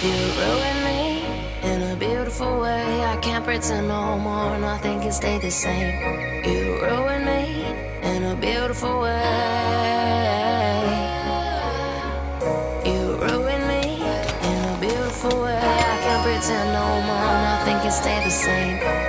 You ruin me in a beautiful way. I can't pretend no more. Nothing can stay the same. You ruin me in a beautiful way. You ruin me in a beautiful way. I can't pretend no more. Nothing can stay the same.